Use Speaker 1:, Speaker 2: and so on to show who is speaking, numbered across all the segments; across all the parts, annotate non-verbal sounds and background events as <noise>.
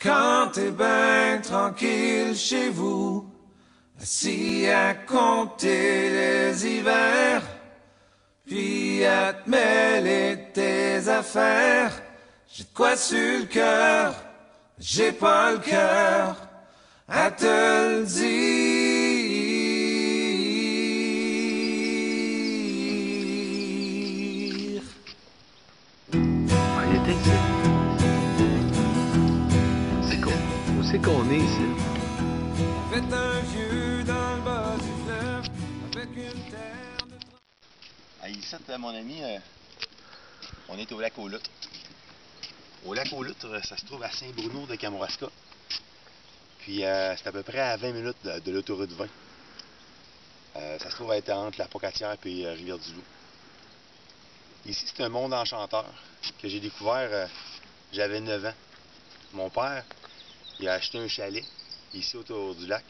Speaker 1: Quand t'es ben tranquille chez vous, assis à compter les hivers, puis à te mêler tes affaires, j'ai de quoi sur le cœur, j'ai pas le cœur à te le dire.
Speaker 2: C'est qu'on est ici?
Speaker 1: Faites un vieux dans le bas du fleuve, avec une terre de
Speaker 3: À ici, euh, mon ami, euh, on est au lac aux Loutres. Au lac aux Loutres, euh, ça se trouve à Saint-Bruno de Kamouraska. Puis euh, c'est à peu près à 20 minutes de, de l'autoroute 20. Euh, ça se trouve à être entre la Pocatière et euh, Rivière-du-Loup. Ici, c'est un monde enchanteur que j'ai découvert, euh, j'avais 9 ans. Mon père, il a acheté un chalet ici autour du lac.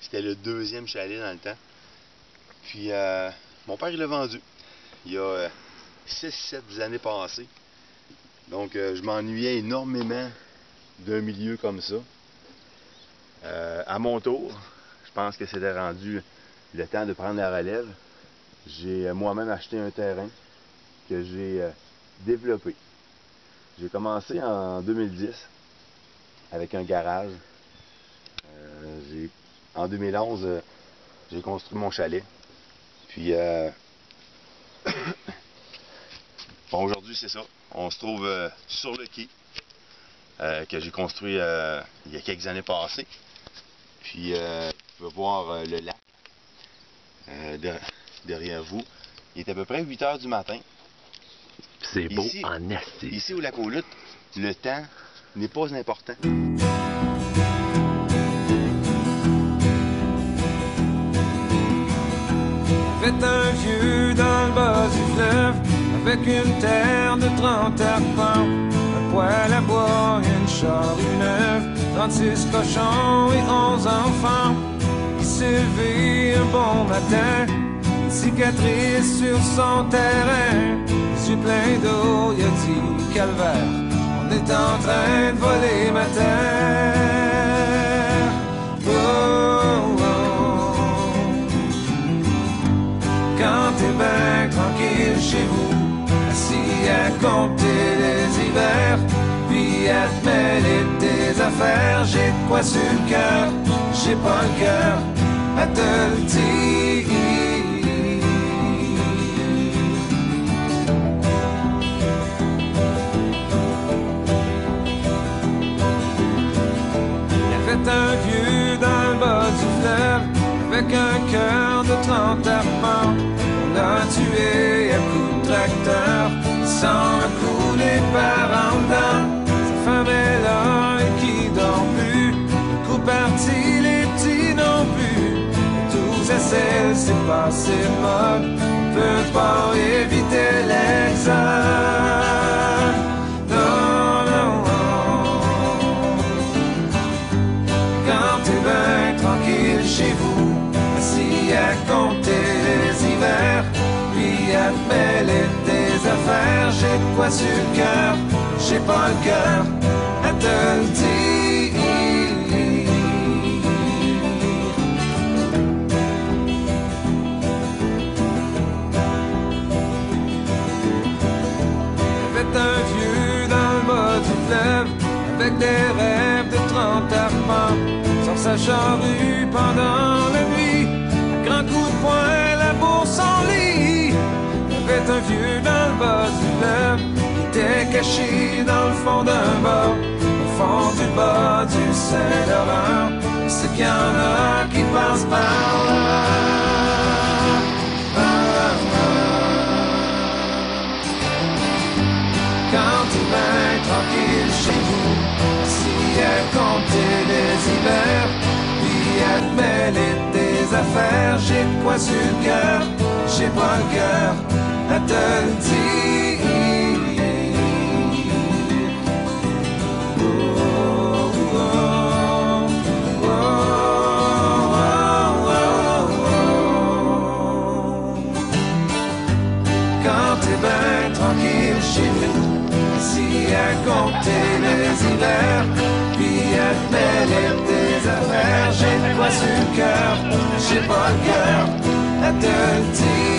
Speaker 3: C'était le deuxième chalet dans le temps. Puis euh, mon père, l'a vendu. Il y a 6-7 années passées. Donc, euh, je m'ennuyais énormément d'un milieu comme ça. Euh, à mon tour, je pense que c'était rendu le temps de prendre la relève. J'ai euh, moi-même acheté un terrain que j'ai euh, développé. J'ai commencé en 2010 avec un garage. Euh, en 2011, euh, j'ai construit mon chalet. Puis, euh, <coughs> bon, aujourd'hui, c'est ça. On se trouve euh, sur le quai que j'ai construit il y a quelques années passées. Puis, euh, tu peux voir le lac de- derrière vous. Il est à peu près 8 heures du matin.
Speaker 2: C'est beau
Speaker 3: Ici-
Speaker 2: en esti.
Speaker 3: Ici, au lac aux Luttes, le temps n'est pas important.
Speaker 1: Faites un vieux dans le bas du fleuve, avec une terre de 30 arpents, un poêle à bois, une charrue neuve, 36 cochons et 11 enfants. Il s'est levé un bon matin, une cicatrice sur son terrain, les yeux pleins d'eau, il a dit calvaire, est en train de voler ma terre. Oh, oh. Quand t'es bien tranquille chez vous, assis à compter les hivers, puis à te mêler tes affaires, j'ai de quoi sur le cœur, j'ai pas le cœur à te le dire. Avait un vieux le bas du fleuve avec un cœur de 30 arpents. On l'a tué à coups de tracteur, sans couler par en dedans. Sa femme est là et qui dort plus. Le coup parti, les petits non plus. Et tous essaient, c'est passé mode. On peut pas éviter l'exode. Affaires, j'ai de quoi sur le cœur, j'ai pas le cœur à te dire. Faites un vieux dans le bas du fleuve avec des rêves de 30 arpents sur sa charrue pendant la nuit. Un grand coup de poing, Faites un vieux dans le bas du fleuve qui était caché dans le fond d'un bas, au fond du bas du Saint-Laurent. C'est qu'il y en a qui passent par là. Quand t'es bien tranquille chez vous, assis à compter les hivers, puis te mêler tes affaires, j'ai quoi sur le cœur, j'ai pas le cœur te bien tranquille chez nous, ici à compter les hivers, puis
Speaker 4: à te
Speaker 1: mêler affaires, j'ai sur cœur, j'ai pas cœur à te.